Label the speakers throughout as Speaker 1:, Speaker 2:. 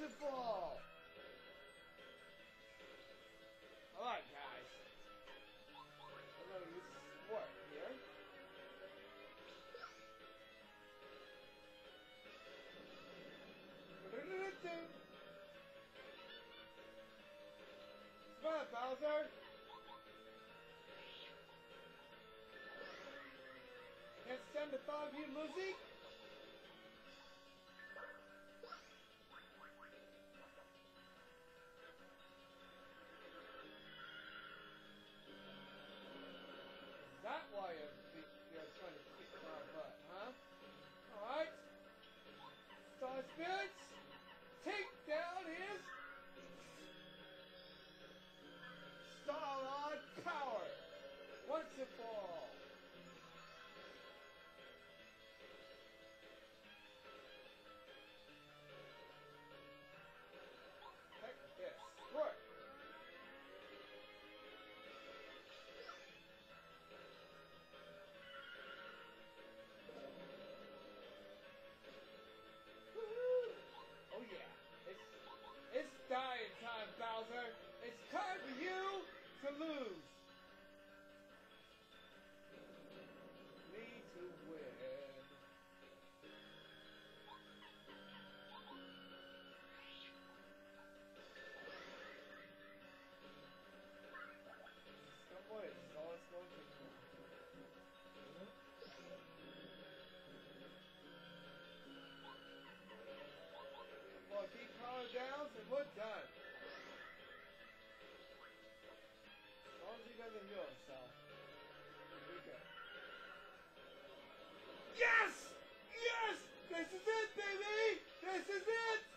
Speaker 1: Merciful! Alright, guys. I'm gonna use sport here. Come on, Bowser! Can't stand the thought of you is it!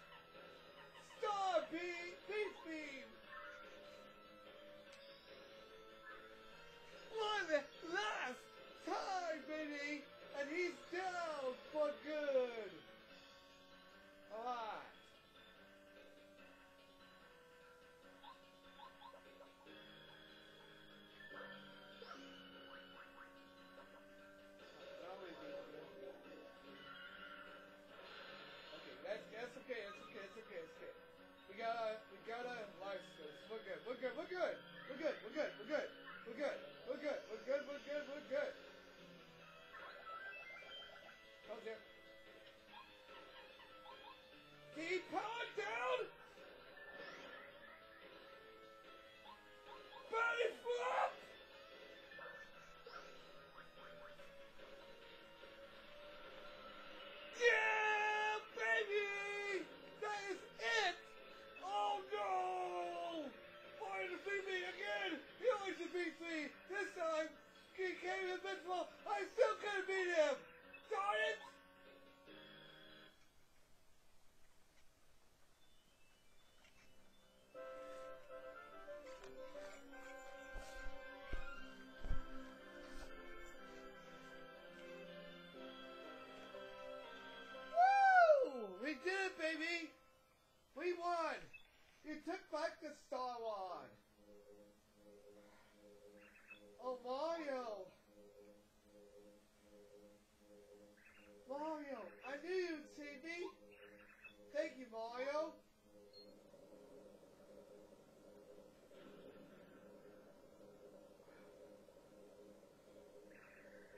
Speaker 1: Gotta, we gotta life skills. Good, we're good, we're good, we're good, we're good, we're good, we're good, Mario, I knew you'd see me! Thank you, Mario!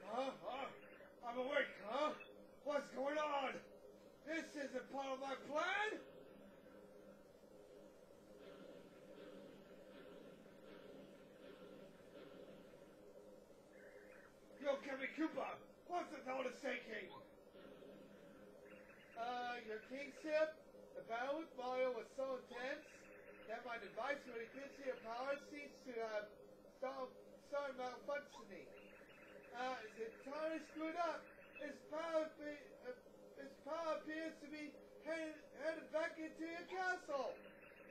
Speaker 1: Huh? Huh? I'm awake, huh? What's going on? This isn't part of my plan! Yo, Kammy Koopa! What's the shaking? Uh, your kingship? The battle with Mario was so intense that my device when it gets your power seems to have some, started malfunctioning. Uh, it's entirely screwed up. Its power, be, uh, its power appears to be headed, headed back into your castle.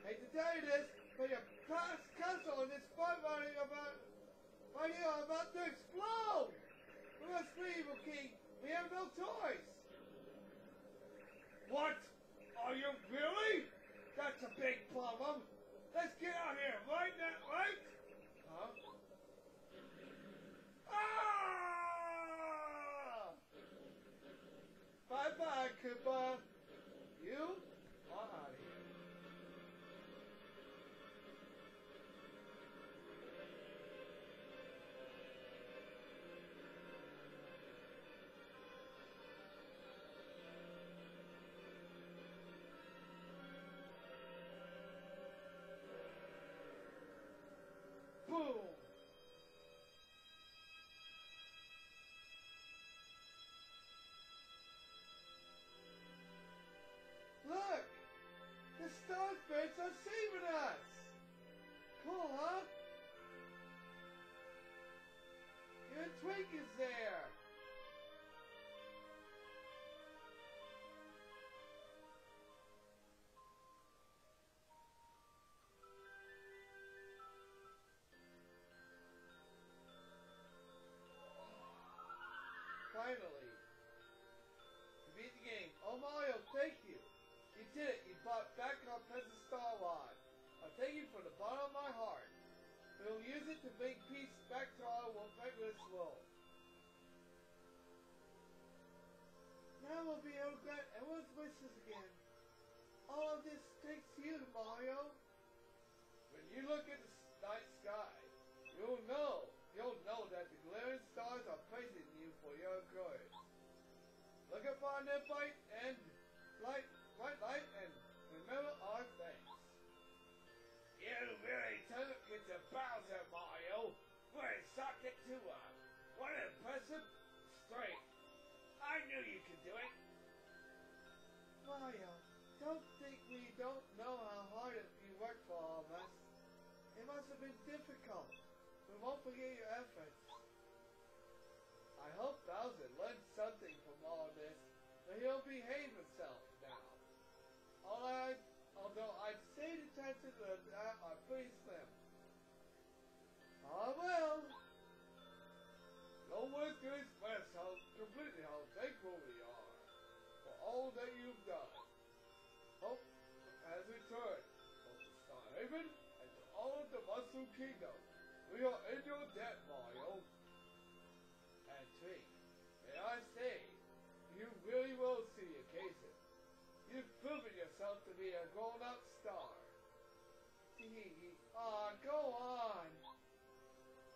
Speaker 1: Hate to tell you this, but your past castle and its fun running about, right here are about to explode. We must Evil King. We have no choice. What? Are you really? That's a big problem. Let's get out of here right now, right? Huh? Ah! Bye bye, Koopa. Twink is there! Finally. You beat the game. Oh Mario, thank you! You did it! You brought back our Princess Starline! I thank you for the we will use it to bring peace back to our this world. Now we'll be able to grant everyone's wishes again. All of this to you, Mario. When you look at the night sky, you'll know, you'll know that the glaring stars are praising you for your courage. Look upon their bright and light
Speaker 2: Mario,
Speaker 1: don't think we don't know how hard you worked for all of us. It must have been difficult. We won't forget your efforts. I hope Bowser learned something from all this, but he'll behave himself now. All I, although I'd say the chances of that are pretty slim. Ah well. No words can how completely how thankful we are all that you've done. Hope has returned, both to Star and to all of the Mushroom Kingdom. We are in your debt, Mario. And Twink, may I say, you really will see occasion. You've proven yourself to be a grown-up star. Hee Ah, go on.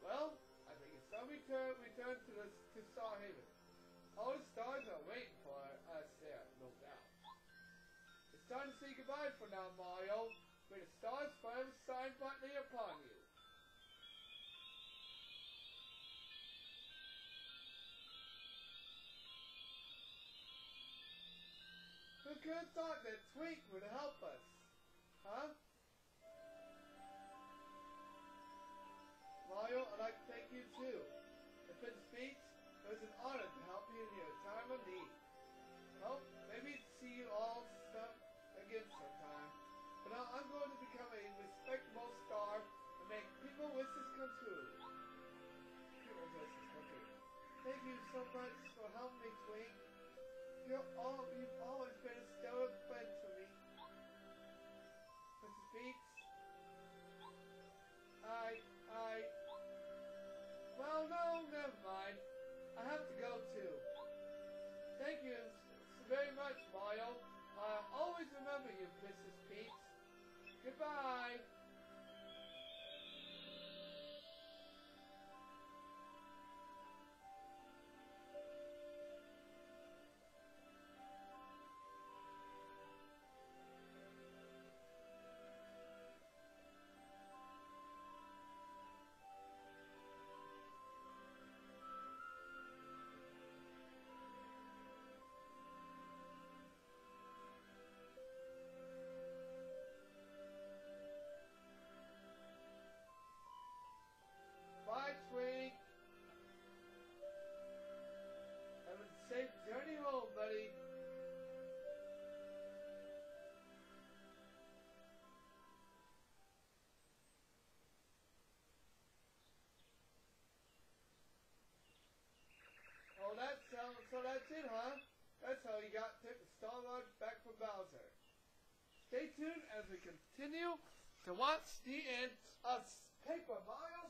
Speaker 1: Well, I think it's time we turn, return to, the, to Star Haven. All the stars are waiting say goodbye for now, Mario. May the stars forever shine brightly upon you. Who could have thought that Twink would help us? Huh? Mario, I'd like to thank you too. And Prince Peach, it was an honor to help you in your time of need. I'm going to become a respectable star and make people wishes come true. People's wishes come true. Thank you so much for helping me, Twink. You're all, you've always been a stellar friend to me. Mrs. Peach? I, I... Well, no, never mind. I have to go too. Goodbye. So, that's it, huh? That's how you got Star Wars back from Bowser. Stay tuned as we continue to watch the end of Paper Mario